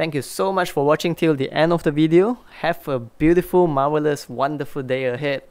Thank you so much for watching till the end of the video. Have a beautiful, marvelous, wonderful day ahead.